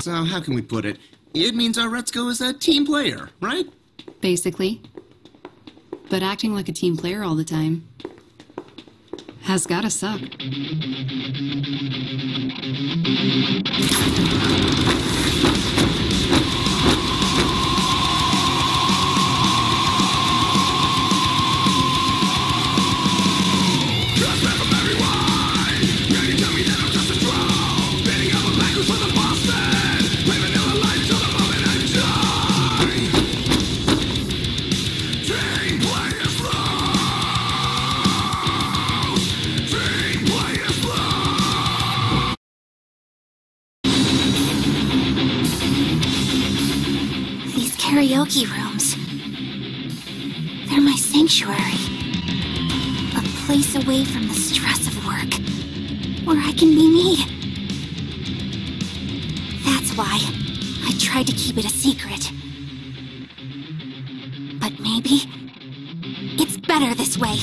So, how can we put it? It means our Retsuko is a team player, right? Basically. But acting like a team player all the time has gotta suck. Karaoke rooms. They're my sanctuary. A place away from the stress of work. Where I can be me. That's why I tried to keep it a secret. But maybe it's better this way.